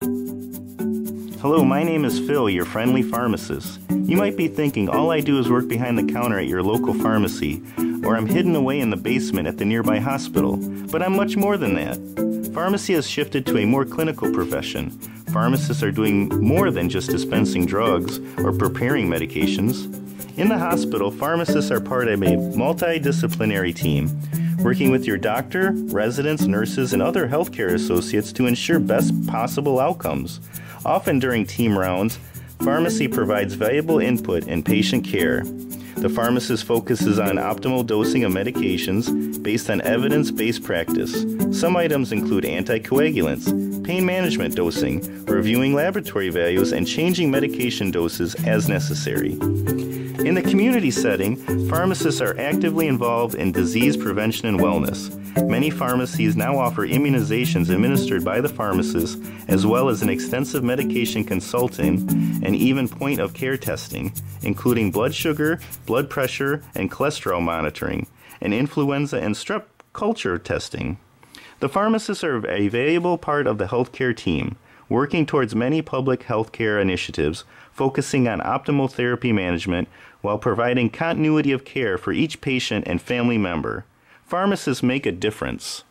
Hello, my name is Phil, your friendly pharmacist. You might be thinking all I do is work behind the counter at your local pharmacy, or I'm hidden away in the basement at the nearby hospital. But I'm much more than that. Pharmacy has shifted to a more clinical profession. Pharmacists are doing more than just dispensing drugs or preparing medications. In the hospital, pharmacists are part of a multidisciplinary team, working with your doctor, residents, nurses, and other healthcare associates to ensure best possible outcomes. Often during team rounds, pharmacy provides valuable input in patient care. The pharmacist focuses on optimal dosing of medications based on evidence based practice. Some items include anticoagulants, pain management dosing, reviewing laboratory values, and changing medication doses as necessary. In the community setting, pharmacists are actively involved in disease prevention and wellness. Many pharmacies now offer immunizations administered by the pharmacist, as well as an extensive medication consulting and even point of care testing, including blood sugar, blood pressure, and cholesterol monitoring, and influenza and strep culture testing. The pharmacists are a valuable part of the healthcare team, working towards many public healthcare initiatives focusing on optimal therapy management while providing continuity of care for each patient and family member. Pharmacists make a difference.